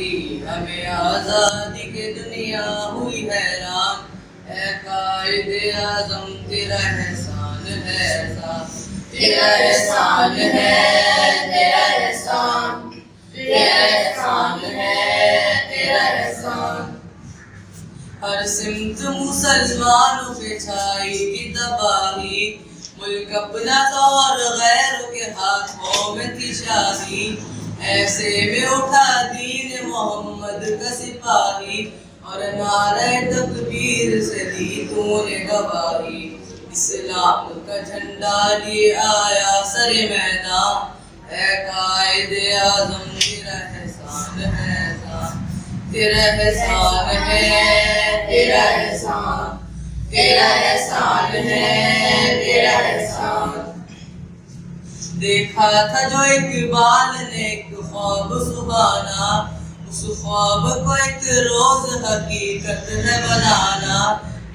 दी हमें आज़ादी के दुनिया हुई हैरान। ऐ कायद आज़म, तेरा एहसान है तेरा एहसान है, तेरा एहसान। है हर सिमत मुसलमानों पे छाई की तबाही। मुल्क अपना तो और गैरों के हाथों में थी शाही। ऐसे में उठा दीन मोहम्मद का सिपाही और नारे तकबीर से दी तूने गवाही। इस्लाम का झंडा लिए आया सरे मैदान। ऐ कायद आज़म, तेरा एहसान है तेरा एहसान है, तेरा एहसान। तेरा एहसान है, तेरा एहसान। देखा था जो इकबाल ने एक ख्वाब सुहाना। उस ख्वाब को एक रोज हकीकत है बनाना।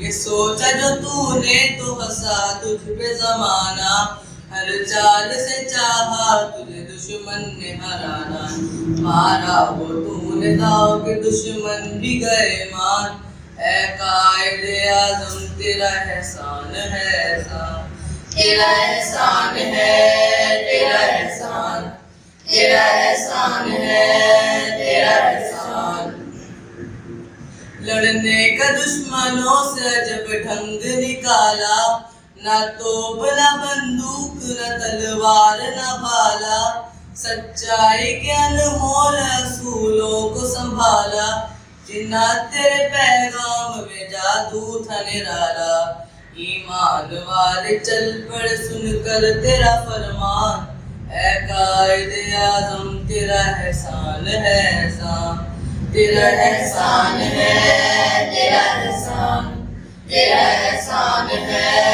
ये सोचा जो तूने तो हंसा, तुझ पे जमाना। हर चाल से चाहा तुझे दुश्मन ने हराना। मारा वो तूने दाव के दुश्मन भी गए मान। ऐ कायद आज़म, तेरा एहसान है एहसान तेरा एहसान है, तेरा एहसान। तेरा एहसान लड़ने का दुश्मनों से जब ढंग निकाला, न तो न बंदूक, न तलवार, न भाला सच्चाई के अनमोल असूलों को संभाला, जिन्ना तेरे पैगाम में जादू था निराला। ईमान वाले चल पड़ सुनकर तेरा फरमान, ऐ कायदे आज़म, तेरा एहसान है तेरा एहसान है तेरा एहसान तेरा एहसान है